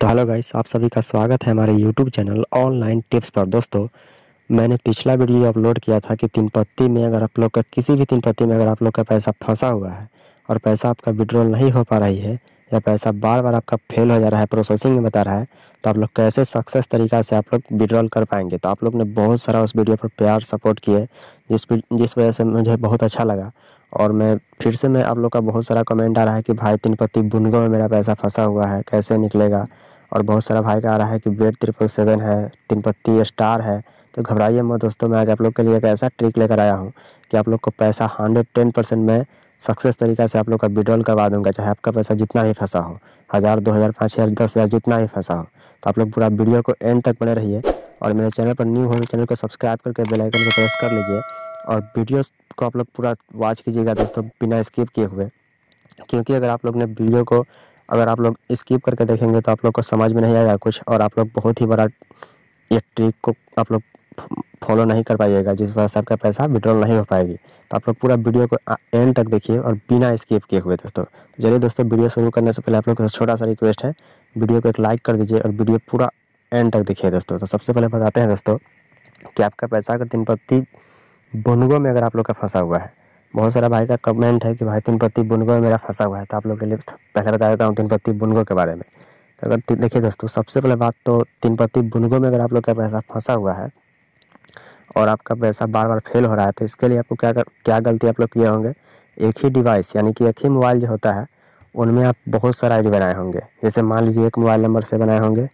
तो hello guys, आप सभी का स्वागत है हमारे यूट्यूब चैनल ऑनलाइन टिप्स पर। दोस्तों, मैंने पिछला वीडियो अपलोड किया था कि तीन पत्ती में अगर आप लोग का, किसी भी तीन पत्ती में अगर आप लोग का पैसा फंसा हुआ है और पैसा आपका विड्रॉल नहीं हो पा रही है या पैसा बार बार आपका फेल हो जा रहा है प्रोसेसिंग में बता रहा है तो आप लोग कैसे सक्सेस तरीका से आप लोग विड्रॉल कर पाएँगे? तो आप लोग ने बहुत सारा उस वीडियो पर प्यार सपोर्ट किए जिस जिस वजह से मुझे बहुत अच्छा लगा। और मैं फिर से मैं आप लोग का बहुत सारा कमेंट आ रहा है कि भाई तीन पत्ती बुनगो में मेरा पैसा फंसा हुआ है, कैसे निकलेगा? और बहुत सारा भाई का आ रहा है कि वेट ट्रिपल सेवन है, तीन पत्ती स्टार है। तो घबराइए मत दोस्तों, मैं आज आप लोग के लिए एक ऐसा ट्रिक लेकर आया हूँ कि आप लोग को पैसा हंड्रेड टेन परसेंट में सक्सेस तरीका से आप लोग का विड्रॉल करवा दूँगा, चाहे आपका पैसा जितना भी फंसा हो। हज़ार, दो हज़ार, पाँच हज़ार, दस हज़ार, जितना भी फंसा हो। तो आप लोग पूरा वीडियो को एंड तक बने रहिए और मेरे चैनल पर न्यू हो तो चैनल को सब्सक्राइब करके बेलाइकन को प्रेस कर लीजिए और वीडियो को आप लोग पूरा वॉच कीजिएगा दोस्तों, बिना स्किप किए हुए। क्योंकि अगर आप लोग ने वीडियो को अगर आप लोग स्किप करके देखेंगे तो आप लोग को समझ में नहीं आएगा कुछ और आप लोग बहुत ही बड़ा ये ट्रिक को आप लोग फॉलो नहीं कर पाइएगा, जिस वजह से आपका पैसा विड्रॉल नहीं हो पाएगी। तो आप लोग पूरा वीडियो को एंड तक देखिए और बिना स्किप किए हुए दोस्तों। चलिए दोस्तों वीडियो शुरू करने से पहले आप लोग छोटा सा रिक्वेस्ट है। वीडियो को एक लाइक कर दीजिए और वीडियो पूरा एंड तक देखिए दोस्तों। तो सबसे पहले बताते हैं दोस्तों कि आपका पैसा अगर दिन पत्ती बुनगो में अगर आप लोग का फंसा हुआ है बहुत सारा भाई का कमेंट है कि भाई तीन पत्ती बुनगो में मेरा फंसा हुआ है तो आप लोग के लिए पहले बता देता हूँ तीन पत्ती बुनगो के बारे में। तो अगर देखिए दोस्तों सबसे पहले बात तो तीन पत्ती बुनगो में अगर आप लोग का पैसा फंसा हुआ है और आपका पैसा बार बार फेल हो रहा है तो इसके लिए आपको क्या कर, क्या गलती आप लोग किए होंगे? एक ही डिवाइस यानी कि एक ही मोबाइल जो होता है उनमें आप बहुत सारा आई बनाए होंगे। जैसे मान लीजिए एक मोबाइल नंबर से बनाए होंगे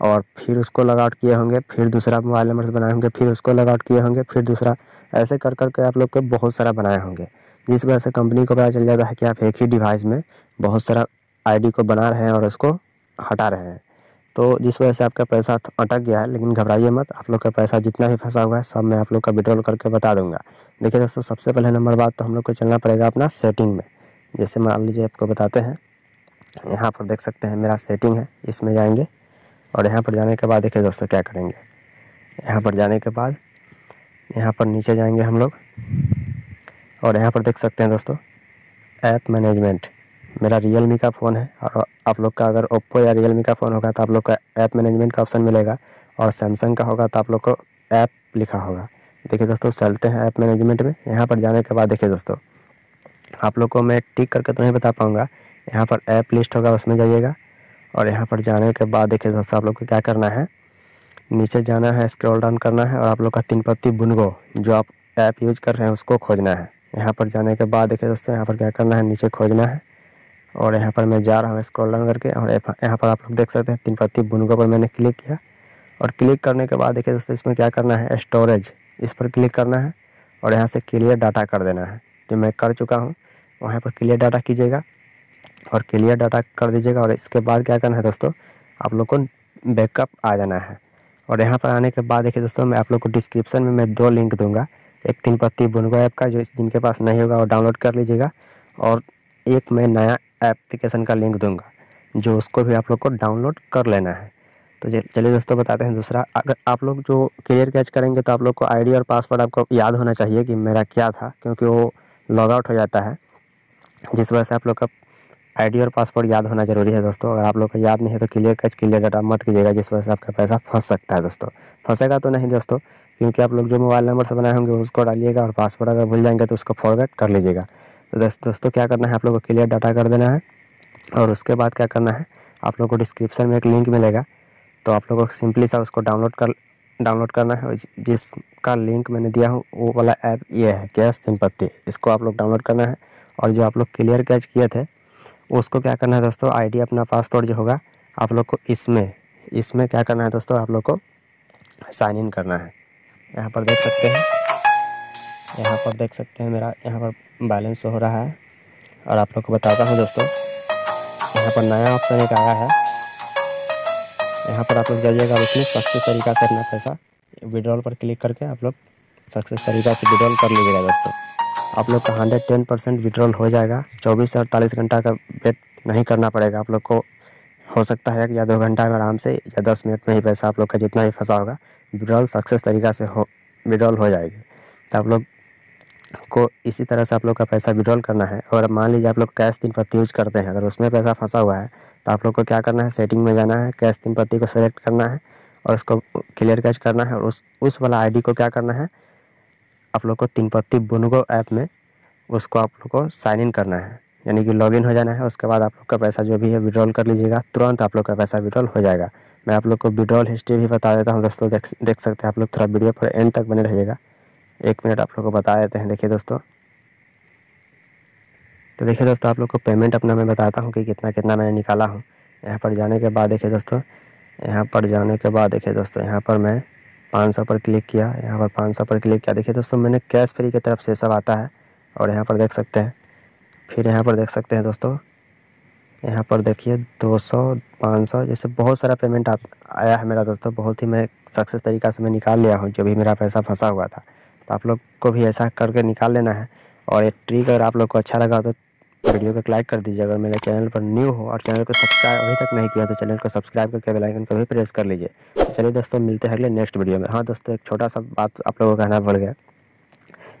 और फिर उसको लॉग आउट किए होंगे, फिर दूसरा मोबाइल नंबर से बनाए होंगे, फिर उसको लॉग आउट किए होंगे, फिर दूसरा, ऐसे कर कर के आप लोग के बहुत सारा बनाए होंगे। जिस वजह से कंपनी को पता चल जाता है कि आप एक ही डिवाइस में बहुत सारा आईडी को बना रहे हैं और उसको हटा रहे हैं। तो जिस वजह से आपका पैसा अटक गया है, लेकिन घबराइए मत, आप लोग का पैसा जितना भी फंसा हुआ है, सब मैं आप लोग का विड्रॉल करके बता दूँगा। देखिए दोस्तों, सबसे पहले नंबर बात तो हम लोग को चलना पड़ेगा अपना सेटिंग में। जैसे मान लीजिए आपको बताते हैं, यहाँ पर देख सकते हैं मेरा सेटिंग है, इसमें जाएँगे। और यहाँ पर जाने के बाद देखिए दोस्तों क्या करेंगे। यहाँ पर जाने के बाद यहाँ पर नीचे जाएँगे हम लोग। और यहाँ पर देख सकते हैं दोस्तों, ऐप मैनेजमेंट। मेरा रियल मी का फ़ोन है और आप लोग का अगर ओप्पो या रियल मी का फ़ोन होगा तो आप लोग का ऐप मैनेजमेंट का ऑप्शन मिलेगा और सैमसंग का होगा तो आप लोग को ऐप लिखा होगा। देखिए दोस्तों, चलते हैं ऐप मैनेजमेंट में। यहाँ पर जाने के बाद देखिए दोस्तों, आप लोग को मैं टिक करके तो नहीं बता पाऊँगा। यहाँ पर ऐप लिस्ट होगा, उसमें जाइएगा। और यहाँ पर जाने के बाद देखिए दोस्तों, आप लोग को क्या करना है? नीचे जाना है स्क्रॉल डाउन करना है और आप लोग का तीन पत्ती बुनगो, जो आप ऐप यूज़ कर रहे हैं, उसको खोजना है। यहाँ पर जाने के बाद देखिए दोस्तों, यहाँ पर क्या करना है? नीचे खोजना है और यहाँ पर मैं जा रहा हूँ स्क्रॉल डाउन करके और यहाँ पर आप लोग देख सकते हैं, तीन पत्ती बुनगो पर मैंने क्लिक किया और क्लिक करने के बाद देखिए दोस्तों, इसमें क्या करना है? स्टोरेज इस पर क्लिक करना है और यहाँ से क्लियर डाटा कर देना है। जो मैं कर चुका हूँ, वहाँ पर क्लियर डाटा कीजिएगा। और क्लियर डाटा कर दीजिएगा और इसके बाद क्या करना है दोस्तों, आप लोग को बैकअप आ जाना है। और यहाँ पर आने के बाद देखिए दोस्तों, मैं आप लोग को डिस्क्रिप्शन में मैं दो लिंक दूँगा। एक तीन पत्ती बुनगो ऐप का जो जिनके पास नहीं होगा, वो डाउनलोड कर लीजिएगा। और एक मैं नया एप्लीकेशन का लिंक दूँगा, जो उसको भी आप लोग को डाउनलोड कर लेना है। तो चलिए दोस्तों, बताते हैं दूसरा। अगर आप लोग जो क्लियर कैच करेंगे तो आप लोग को आईडी और पासवर्ड आपको याद होना चाहिए कि मेरा क्या था, क्योंकि वो लॉग आउट हो जाता है, जिस वजह से आप लोग का आईडी और पासवर्ड याद होना ज़रूरी है दोस्तों। अगर आप लोग को याद नहीं है तो क्लियर कैच क्लियर डाटा मत कीजिएगा, जिस वजह से आपका पैसा फंस सकता है दोस्तों। फंसेगा तो नहीं दोस्तों, क्योंकि आप लोग जो मोबाइल नंबर से बनाए होंगे उसको डालिएगा और पासवर्ड अगर भूल जाएँगे तो उसको फॉरवर्ड कर लीजिएगा। तो दोस्तों क्या करना है, आप लोग को क्लियर डाटा कर देना है और उसके बाद क्या करना है, आप लोग को डिस्क्रिप्शन में एक लिंक मिलेगा। तो आप लोग को सिंपली सा उसको डाउनलोड कर डाउनलोड करना है जिसका लिंक मैंने दिया हूँ, वो वाला ऐप ये है कैश तीन पत्ती। इसको आप लोग डाउनलोड करना है और जो आप लोग क्लियर कैच किए थे उसको क्या करना है दोस्तों आईडी अपना पासपोर्ट जो होगा, आप लोग को इसमें इसमें क्या करना है दोस्तों, आप लोग को साइन इन करना है। यहाँ पर देख सकते हैं, यहाँ पर देख सकते हैं मेरा, यहाँ पर बैलेंस हो रहा है। और आप लोग को बताता हूँ दोस्तों, यहाँ पर नया ऑप्शन एक आया है। यहाँ पर आप लोग जाइएगा उसमें सक्सेस तरीका से अपना पैसा विड्रॉल पर क्लिक करके आप लोग सक्सेस तरीका से विड्रॉल कर लीजिएगा दोस्तों। आप लोग का हंड्रेड टेन परसेंट विड्रॉल हो जाएगा। चौबीस से अड़तालीस घंटा का वेट नहीं करना पड़ेगा। आप लोग को हो सकता है या दो घंटा में आराम से या दस मिनट में ही पैसा आप लोग का जितना भी फंसा होगा विड्रॉल सक्सेस तरीका से हो विड्रॉल हो जाएगी। तो आप लोग को इसी तरह से आप लोग का पैसा विड्रॉल करना है। और मान लीजिए आप लोग कैश तीन पत्ती यूज़ करते हैं, अगर उसमें पैसा फंसा हुआ है तो आप लोग को क्या करना है? सेटिंग में जाना है कैश तीन पत्ती को सेलेक्ट करना है और उसको क्लियर कैच करना है और उस उस वाला आईडी को क्या करना है? आप लोग को तीन पत्ती बुनगो ऐप में उसको आप लोग को साइन इन करना है। यानी कि लॉगिन हो जाना है, उसके बाद आप लोग का पैसा जो भी है विड्रॉल कर लीजिएगा, तुरंत आप लोग का पैसा विड्रॉल हो जाएगा। मैं आप लोग को विड्रॉल हिस्ट्री भी बता देता हूँ दोस्तों, देख देख सकते हैं आप लोग, थोड़ा वीडियो पर एंड तक बने रहिएगा। एक मिनट आप लोग को बता देते हैं, देखिए दोस्तों। तो देखिए दोस्तों, आप लोग को पेमेंट अपना मैं बताता हूँ कि कितना कितना मैंने निकाला हूँ। यहाँ पर जाने के बाद देखिए दोस्तों, यहाँ पर जाने के बाद देखिए दोस्तों, यहाँ पर मैं पाँच सौ पर क्लिक किया यहाँ पर पाँच सौ पर क्लिक किया। देखिए दोस्तों मैंने कैश फ्री की तरफ़ से सब आता है और यहाँ पर देख सकते हैं। फिर यहाँ पर देख सकते हैं दोस्तों यहाँ पर देखिए दो सौ पाँच सौ जैसे बहुत सारा पेमेंट आ, आया है मेरा दोस्तों बहुत ही मैं सक्सेस तरीका से मैं निकाल लिया हूँ जो भी मेरा पैसा फंसा हुआ था। तो आप लोग को भी ऐसा करके निकाल लेना है। और ये ट्रिक अगर आप लोग को अच्छा लगा तो वीडियो को लाइक कर दीजिए। अगर मेरे चैनल पर न्यू हो और चैनल को सब्सक्राइब अभी तक नहीं किया तो चैनल को सब्सक्राइब करके बेल आइकन को भी प्रेस कर लीजिए। तो चलिए दोस्तों, मिलते हैं अगले नेक्स्ट वीडियो में। हाँ दोस्तों, एक छोटा सा बात आप लोगों को कहना पड़ गया।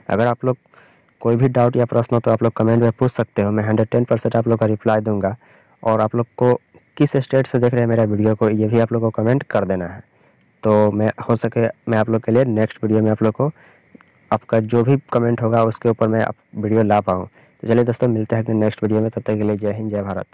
अगर आप लोग कोई भी डाउट या प्रश्न हो तो आप लोग कमेंट में पूछ सकते हो। मैं हंड्रेड टेन परसेंट आप लोग का रिप्लाई दूँगा। और आप लोग को किस स्टेट से देख रहे हैं मेरा वीडियो को, ये भी आप लोग को कमेंट कर देना है। तो मैं, हो सके, मैं आप लोग के लिए नेक्स्ट वीडियो में आप लोग को आपका जो भी कमेंट होगा उसके ऊपर मैं आप वीडियो ला पाऊँ। तो चलिए दोस्तों, मिलते हैं अपने नेक्स्ट वीडियो में, तब तक के लिए जय हिंद, जय भारत।